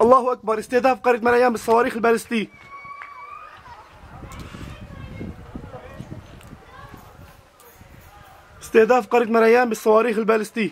الله أكبر استهداف قرية مريم بالصواريخ البالستية استهداف قرية مريم بالصواريخ البالستية